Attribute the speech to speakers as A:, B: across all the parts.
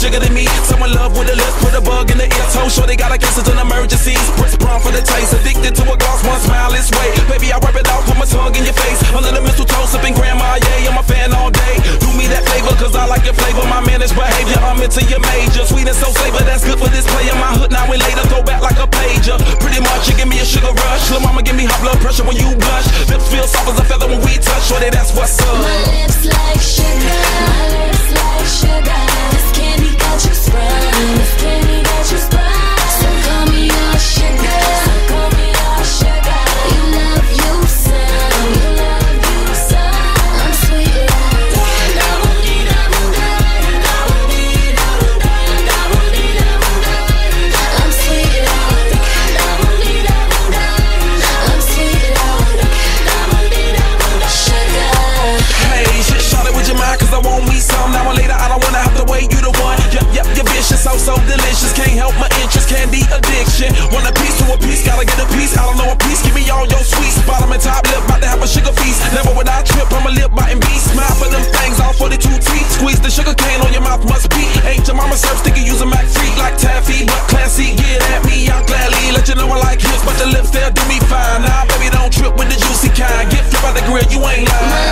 A: sugar
B: to me. Someone love with a lip, put a bug in the ear, toe sure they got a guess it's an emergency. Press prawn for the taste, addicted to a gloss, one smile is way. Baby, I rub it out, put my tongue in your face. Under the mistletoe, sipping grandma, yeah, I'm a fan all day. Do me that favor, cause I like your flavor, my managed behavior. I'm into your major, sweet and so flavor, that's good for this player. My hood now and later, throw back like a pager. Pretty much, you give me a sugar rush. Lil' mama give me high blood pressure when you blush. Lips feel soft as a feather when we touch, shorty, that's what's up.
A: My lips like sugar, my lips like sugar. This candy got you sprung, candy
B: addiction. Want a piece to a piece, gotta get a piece. I don't know a piece, give me all your sweets. Bottom and top lip, about to have a sugar feast. Never would I trip, I'm a lip biting beast. Smile for them things, all 42 teeth. Squeeze the sugar cane on your mouth, must be. Ain't your mama serve sticky, use a Mac free like taffy. But classy, get at me, I'll gladly let you know I like hips. But the lips, they'll do me fine. Nah, baby, don't trip with the juicy kind. Get flip out the grill, you ain't lying.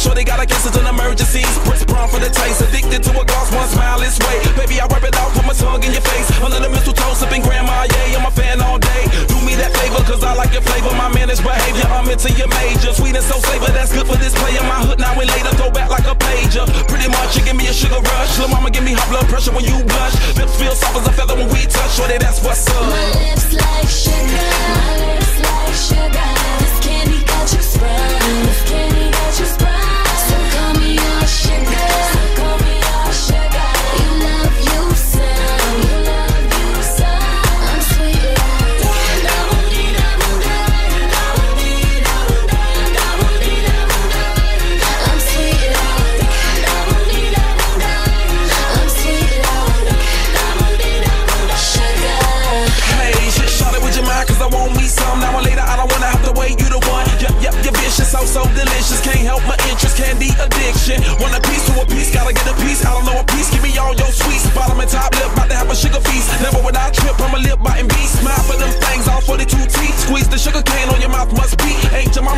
B: sure they got a case an emergency. Press prime for the taste, addicted to a gloss, one smile is way. Baby, I rub it off, put my tongue in your face. Under the mistletoe, sipping grandma, Yeah, I'm a fan all day. Do me that favor, cause I like your flavor. My managed behavior, I'm into your major. Sweet and so savor, that's good for this player. My hood now and later, throw back like a pager. Pretty much, you give me a sugar rush. Lil' mama, give me high blood pressure when you blush. Lips feel soft as a feather when we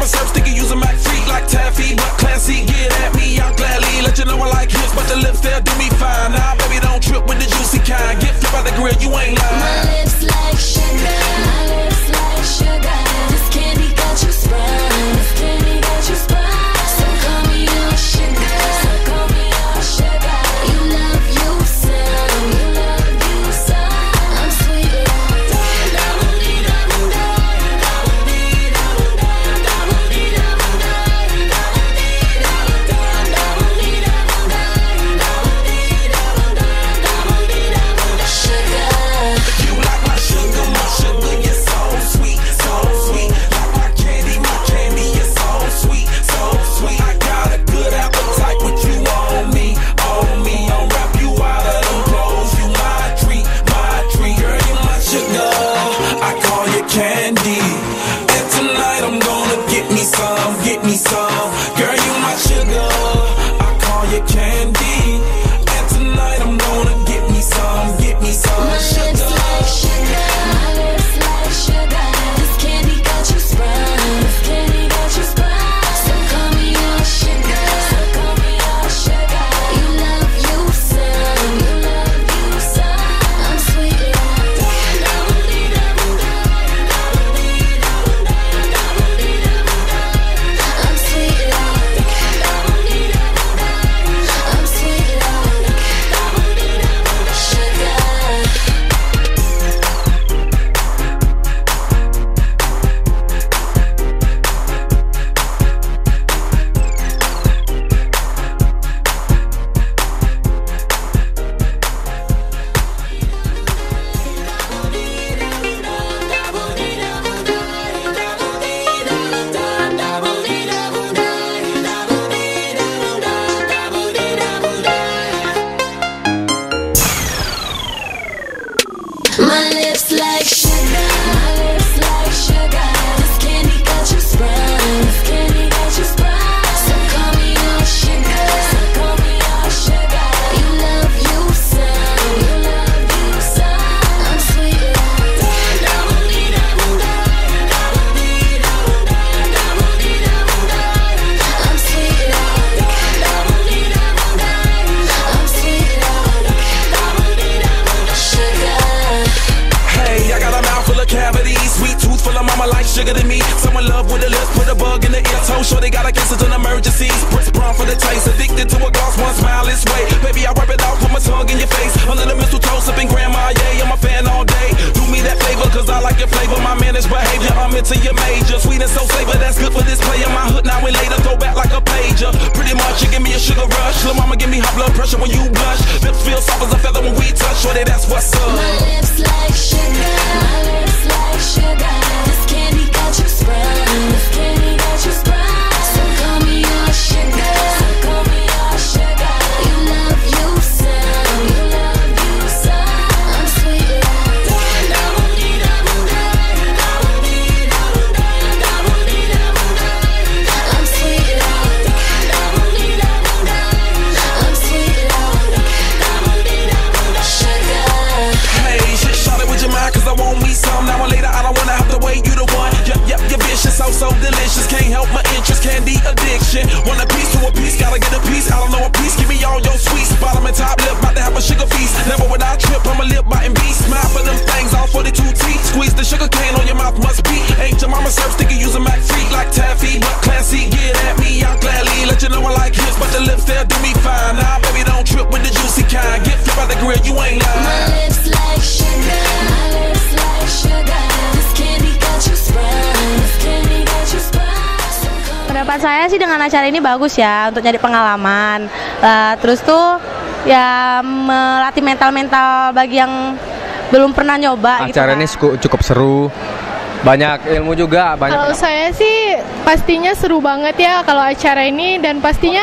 A: I'm
B: a surf sticky, using my freak, like taffy. But classy, get at me, I'll gladly let you know I like hips, but the lips, they'll do me fine. Nah, baby, don't trip with the juicy kind. Get flipped by the grill, you ain't lying.
A: lips like sugar.
B: jigger to me. Someone love with a lips, put a bug in the ear. told sure they got a case, it's an emergency. brown for the taste, addicted to a gloss, one smile is way. Baby, I wipe it out, put my tongue in your face. Under the mistletoe, sipping grandma, yeah, I'm a fan all day. Do me that favor, cause I like your flavor. My man is behavior, I'm into your major. Sweet and so savor, that's good for this player. My hood now and later, throw back like a pager. Pretty much, you give me a sugar rush. Lil' mama, give me high blood pressure when you blush. Lips feel soft as a feather when we touch. Shorty, that's what's up.
A: My lips like sugar. My lips like sugar that you spread, the skinny that you spread. So call me your sugar.
B: Mac freak like taffy, but classy. Get at me, I'll gladly let you know I like his, but the lips there do me fine. Nah, baby, don't trip with the juicy kind. Get flipped by the grill, you ain't
C: My
B: lying.
C: lips like sugar. My lips like sugar. This candy got you sprung. This candy got you sprung. So come
D: Pendapat saya sih dengan acara ini bagus ya untuk nyari pengalaman. Lah, terus tuh ya melatih mental-mental bagi yang belum pernah nyoba gitu
E: Acara
D: kan.
E: ini cukup, cukup seru. Banyak ilmu juga, banyak
F: Kalau saya sih pastinya seru banget ya kalau acara ini dan pastinya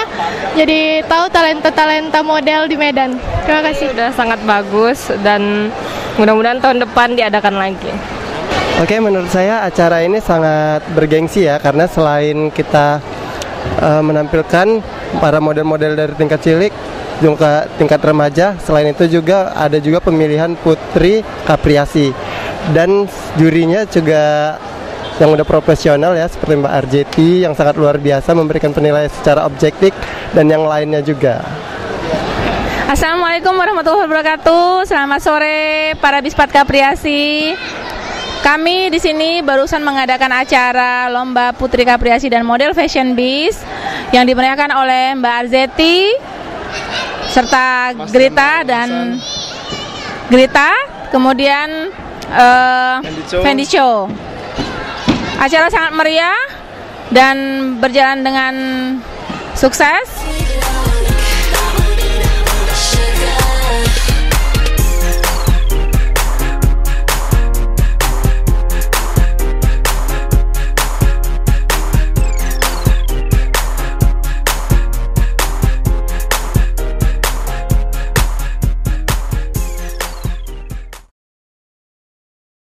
F: jadi tahu talenta-talenta model di Medan. Terima kasih.
G: Sudah sangat bagus dan mudah-mudahan tahun depan diadakan lagi.
H: Oke, menurut saya acara ini sangat bergengsi ya karena selain kita eh, menampilkan para model-model dari tingkat cilik juga tingkat remaja, selain itu juga ada juga pemilihan putri kapriasi dan jurinya juga yang udah profesional ya seperti Mbak Arjeti yang sangat luar biasa memberikan penilaian secara objektif dan yang lainnya juga.
A: Assalamualaikum warahmatullahi wabarakatuh. Selamat sore para Bispat Kapriasi. Kami di sini barusan mengadakan acara Lomba Putri Kapriasi dan Model Fashion Beast yang dimeriahkan oleh Mbak Arzeti serta Grita dan Grita, kemudian eh, Fendi Show. Acara sangat meriah dan berjalan dengan sukses.